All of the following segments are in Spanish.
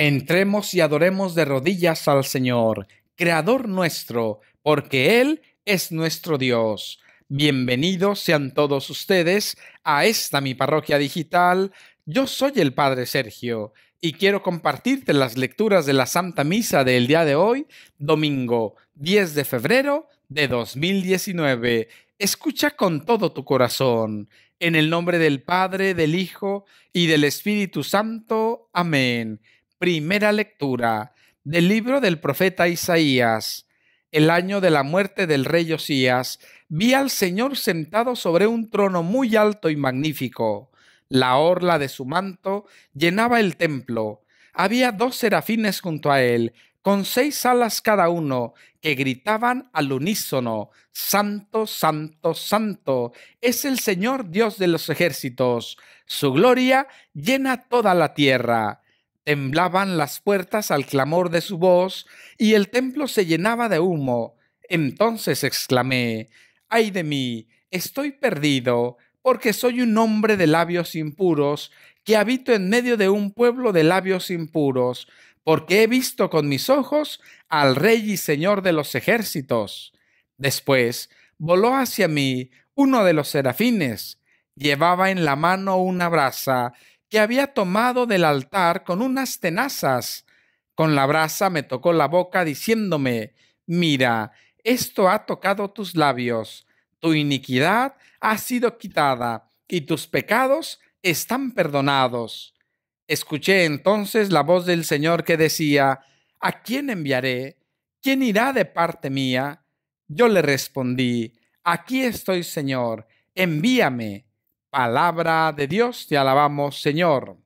Entremos y adoremos de rodillas al Señor, Creador nuestro, porque Él es nuestro Dios. Bienvenidos sean todos ustedes a esta mi parroquia digital. Yo soy el Padre Sergio y quiero compartirte las lecturas de la Santa Misa del día de hoy, domingo 10 de febrero de 2019. Escucha con todo tu corazón. En el nombre del Padre, del Hijo y del Espíritu Santo. Amén. Primera lectura del libro del profeta Isaías. El año de la muerte del rey Osías, vi al Señor sentado sobre un trono muy alto y magnífico. La orla de su manto llenaba el templo. Había dos serafines junto a él, con seis alas cada uno, que gritaban al unísono, Santo, Santo, Santo, es el Señor Dios de los ejércitos. Su gloria llena toda la tierra. Temblaban las puertas al clamor de su voz, y el templo se llenaba de humo. Entonces exclamé, ay de mí, estoy perdido, porque soy un hombre de labios impuros, que habito en medio de un pueblo de labios impuros, porque he visto con mis ojos al Rey y Señor de los ejércitos. Después voló hacia mí uno de los serafines, llevaba en la mano una brasa, que había tomado del altar con unas tenazas. Con la brasa me tocó la boca diciéndome, mira, esto ha tocado tus labios, tu iniquidad ha sido quitada y tus pecados están perdonados. Escuché entonces la voz del Señor que decía, ¿A quién enviaré? ¿Quién irá de parte mía? Yo le respondí, Aquí estoy, Señor, envíame. Palabra de Dios, te alabamos, Señor.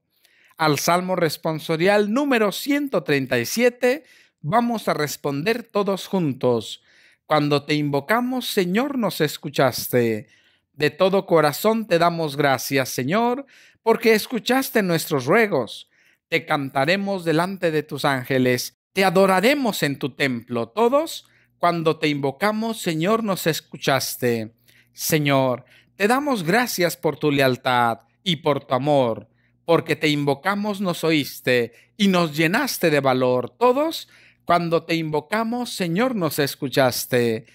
Al Salmo responsorial número 137 vamos a responder todos juntos. Cuando te invocamos, Señor, nos escuchaste. De todo corazón te damos gracias, Señor, porque escuchaste nuestros ruegos. Te cantaremos delante de tus ángeles, te adoraremos en tu templo. Todos, cuando te invocamos, Señor, nos escuchaste. Señor, te damos gracias por tu lealtad y por tu amor, porque te invocamos nos oíste y nos llenaste de valor. Todos, cuando te invocamos, Señor, nos escuchaste.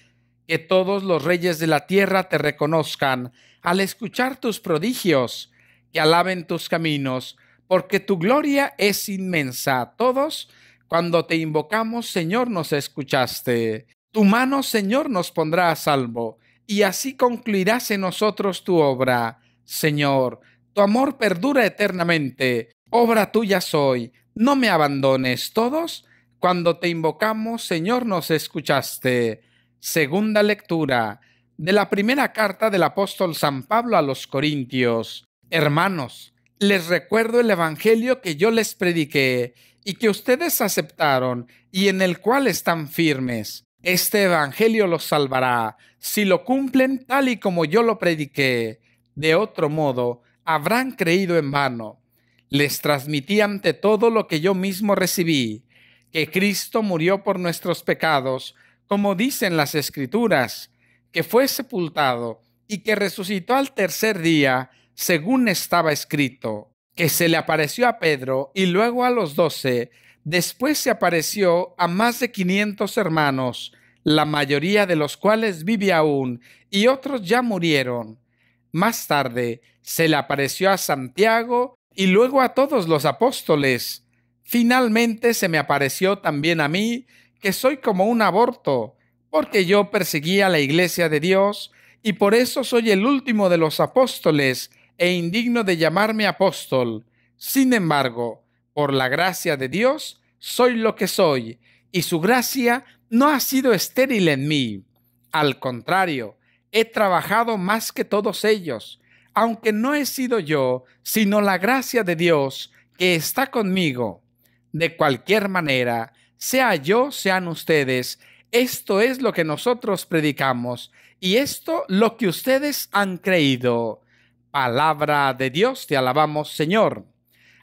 Que todos los reyes de la tierra te reconozcan al escuchar tus prodigios, que alaben tus caminos, porque tu gloria es inmensa. Todos, cuando te invocamos, Señor, nos escuchaste. Tu mano, Señor, nos pondrá a salvo y así concluirás en nosotros tu obra. Señor, tu amor perdura eternamente. Obra tuya soy. No me abandones todos. Cuando te invocamos, Señor, nos escuchaste. Segunda lectura de la primera carta del apóstol San Pablo a los Corintios. Hermanos, les recuerdo el Evangelio que yo les prediqué y que ustedes aceptaron y en el cual están firmes este Evangelio los salvará si lo cumplen tal y como yo lo prediqué. De otro modo, habrán creído en vano. Les transmití ante todo lo que yo mismo recibí, que Cristo murió por nuestros pecados, como dicen las Escrituras, que fue sepultado y que resucitó al tercer día, según estaba escrito, que se le apareció a Pedro y luego a los doce, Después se apareció a más de quinientos hermanos, la mayoría de los cuales vive aún, y otros ya murieron. Más tarde se le apareció a Santiago y luego a todos los apóstoles. Finalmente se me apareció también a mí, que soy como un aborto, porque yo perseguía la iglesia de Dios, y por eso soy el último de los apóstoles, e indigno de llamarme apóstol. Sin embargo, por la gracia de Dios, soy lo que soy, y su gracia no ha sido estéril en mí. Al contrario, he trabajado más que todos ellos, aunque no he sido yo, sino la gracia de Dios que está conmigo. De cualquier manera, sea yo, sean ustedes, esto es lo que nosotros predicamos, y esto lo que ustedes han creído. Palabra de Dios, te alabamos, Señor.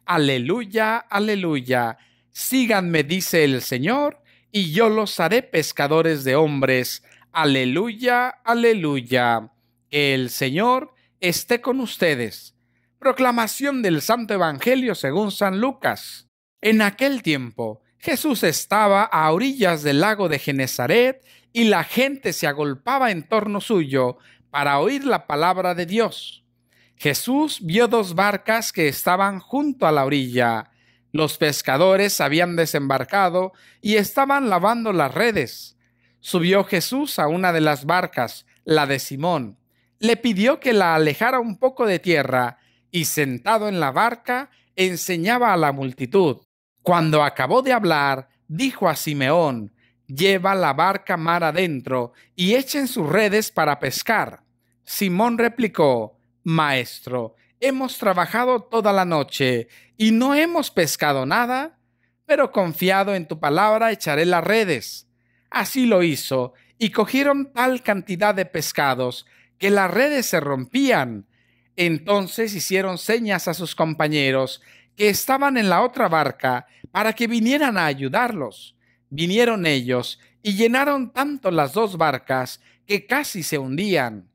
Aleluya, aleluya. Síganme, dice el Señor, y yo los haré pescadores de hombres. Aleluya, aleluya. El Señor esté con ustedes. Proclamación del Santo Evangelio según San Lucas. En aquel tiempo, Jesús estaba a orillas del lago de Genezaret y la gente se agolpaba en torno suyo para oír la palabra de Dios. Jesús vio dos barcas que estaban junto a la orilla. Los pescadores habían desembarcado y estaban lavando las redes. Subió Jesús a una de las barcas, la de Simón. Le pidió que la alejara un poco de tierra y sentado en la barca enseñaba a la multitud. Cuando acabó de hablar, dijo a Simeón, lleva la barca mar adentro y echen sus redes para pescar. Simón replicó, Maestro, hemos trabajado toda la noche y no hemos pescado nada, pero confiado en tu palabra echaré las redes. Así lo hizo, y cogieron tal cantidad de pescados que las redes se rompían. Entonces hicieron señas a sus compañeros que estaban en la otra barca para que vinieran a ayudarlos. Vinieron ellos y llenaron tanto las dos barcas que casi se hundían.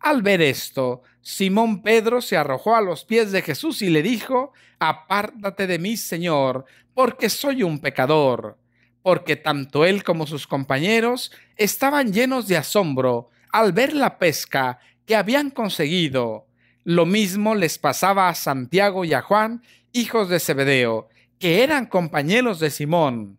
Al ver esto, Simón Pedro se arrojó a los pies de Jesús y le dijo, Apártate de mí, Señor, porque soy un pecador. Porque tanto él como sus compañeros estaban llenos de asombro al ver la pesca que habían conseguido. Lo mismo les pasaba a Santiago y a Juan, hijos de Zebedeo, que eran compañeros de Simón.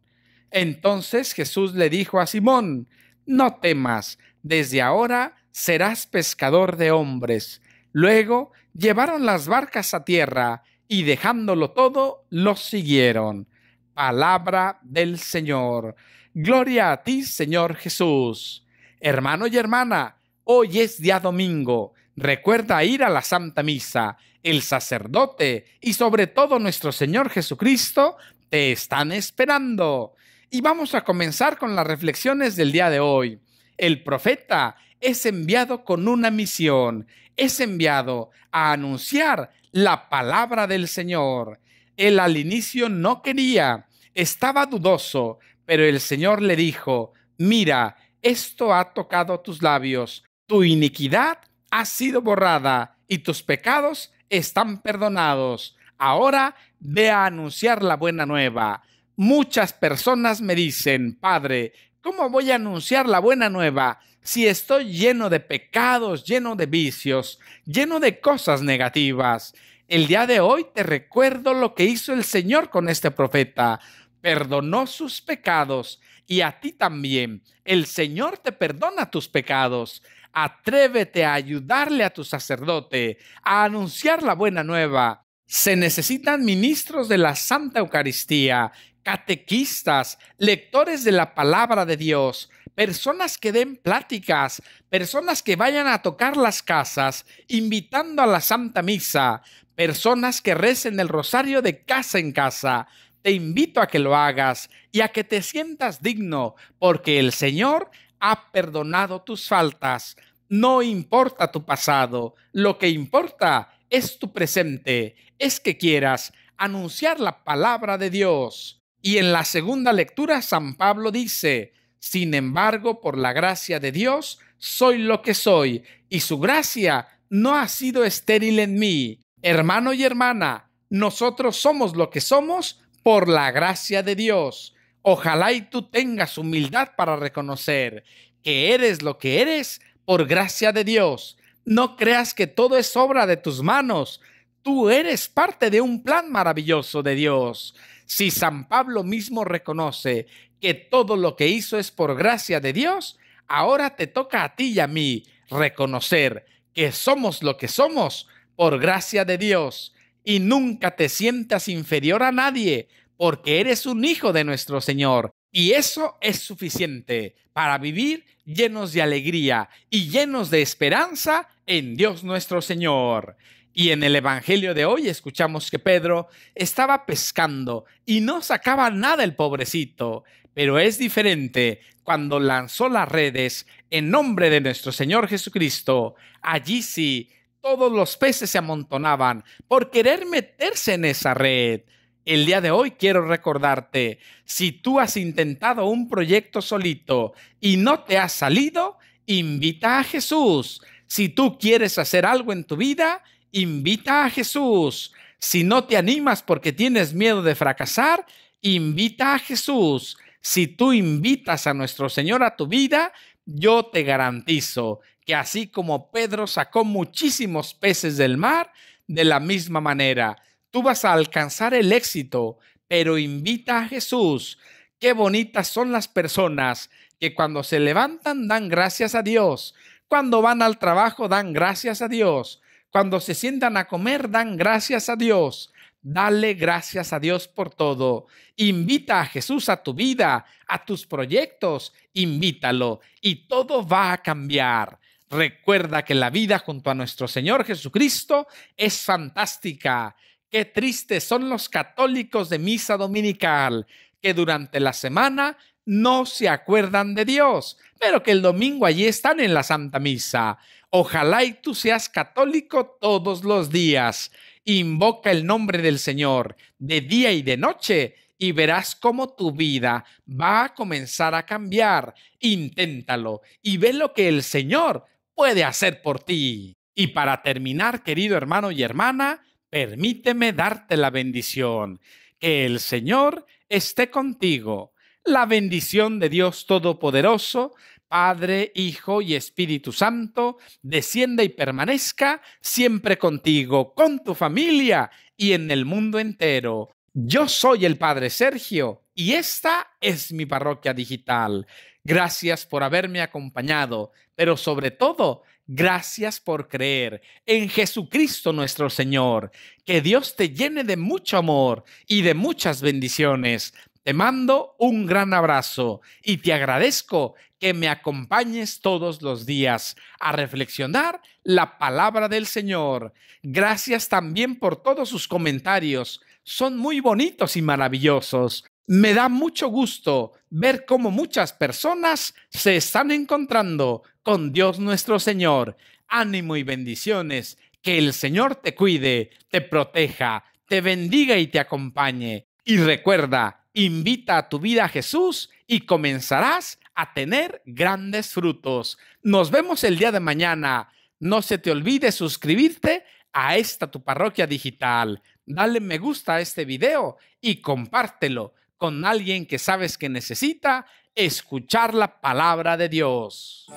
Entonces Jesús le dijo a Simón, No temas, desde ahora serás pescador de hombres. Luego llevaron las barcas a tierra y dejándolo todo, los siguieron. Palabra del Señor. Gloria a ti, Señor Jesús. Hermano y hermana, hoy es día domingo. Recuerda ir a la Santa Misa. El sacerdote y sobre todo nuestro Señor Jesucristo te están esperando. Y vamos a comenzar con las reflexiones del día de hoy. El profeta es enviado con una misión, es enviado a anunciar la palabra del Señor. Él al inicio no quería, estaba dudoso, pero el Señor le dijo, mira, esto ha tocado tus labios, tu iniquidad ha sido borrada y tus pecados están perdonados. Ahora ve a anunciar la buena nueva. Muchas personas me dicen, Padre, ¿cómo voy a anunciar la buena nueva si estoy lleno de pecados, lleno de vicios, lleno de cosas negativas? El día de hoy te recuerdo lo que hizo el Señor con este profeta. Perdonó sus pecados y a ti también. El Señor te perdona tus pecados. Atrévete a ayudarle a tu sacerdote, a anunciar la buena nueva. Se necesitan ministros de la Santa Eucaristía, catequistas, lectores de la palabra de Dios, personas que den pláticas, personas que vayan a tocar las casas, invitando a la Santa Misa, personas que recen el rosario de casa en casa. Te invito a que lo hagas y a que te sientas digno, porque el Señor ha perdonado tus faltas. No importa tu pasado, lo que importa es tu presente, es que quieras anunciar la palabra de Dios. Y en la segunda lectura San Pablo dice, sin embargo, por la gracia de Dios, soy lo que soy, y su gracia no ha sido estéril en mí. Hermano y hermana, nosotros somos lo que somos por la gracia de Dios. Ojalá y tú tengas humildad para reconocer que eres lo que eres por gracia de Dios. No creas que todo es obra de tus manos. Tú eres parte de un plan maravilloso de Dios. Si San Pablo mismo reconoce que todo lo que hizo es por gracia de Dios, ahora te toca a ti y a mí reconocer que somos lo que somos por gracia de Dios. Y nunca te sientas inferior a nadie, porque eres un hijo de nuestro Señor. Y eso es suficiente para vivir llenos de alegría y llenos de esperanza en Dios nuestro Señor. Y en el Evangelio de hoy escuchamos que Pedro estaba pescando y no sacaba nada el pobrecito, pero es diferente cuando lanzó las redes en nombre de nuestro Señor Jesucristo. Allí sí, todos los peces se amontonaban por querer meterse en esa red. El día de hoy quiero recordarte, si tú has intentado un proyecto solito y no te has salido, invita a Jesús. Si tú quieres hacer algo en tu vida, invita a Jesús. Si no te animas porque tienes miedo de fracasar, invita a Jesús. Si tú invitas a nuestro Señor a tu vida, yo te garantizo que así como Pedro sacó muchísimos peces del mar, de la misma manera, tú vas a alcanzar el éxito, pero invita a Jesús. Qué bonitas son las personas que cuando se levantan dan gracias a Dios, cuando van al trabajo dan gracias a Dios, cuando se sientan a comer dan gracias a Dios. Dale gracias a Dios por todo. Invita a Jesús a tu vida, a tus proyectos. Invítalo y todo va a cambiar. Recuerda que la vida junto a nuestro Señor Jesucristo es fantástica. Qué tristes son los católicos de misa dominical que durante la semana no se acuerdan de Dios, pero que el domingo allí están en la Santa Misa. Ojalá y tú seas católico todos los días Invoca el nombre del Señor de día y de noche y verás cómo tu vida va a comenzar a cambiar. Inténtalo y ve lo que el Señor puede hacer por ti. Y para terminar, querido hermano y hermana, permíteme darte la bendición. Que el Señor esté contigo. La bendición de Dios Todopoderoso, Padre, Hijo y Espíritu Santo, descienda y permanezca siempre contigo, con tu familia y en el mundo entero. Yo soy el Padre Sergio y esta es mi parroquia digital. Gracias por haberme acompañado, pero sobre todo, gracias por creer en Jesucristo nuestro Señor. Que Dios te llene de mucho amor y de muchas bendiciones. Te mando un gran abrazo y te agradezco que me acompañes todos los días a reflexionar la palabra del Señor. Gracias también por todos sus comentarios. Son muy bonitos y maravillosos. Me da mucho gusto ver cómo muchas personas se están encontrando con Dios nuestro Señor. Ánimo y bendiciones. Que el Señor te cuide, te proteja, te bendiga y te acompañe. Y recuerda, invita a tu vida a Jesús y comenzarás a tener grandes frutos. Nos vemos el día de mañana. No se te olvide suscribirte a esta tu parroquia digital. Dale me gusta a este video y compártelo con alguien que sabes que necesita escuchar la palabra de Dios.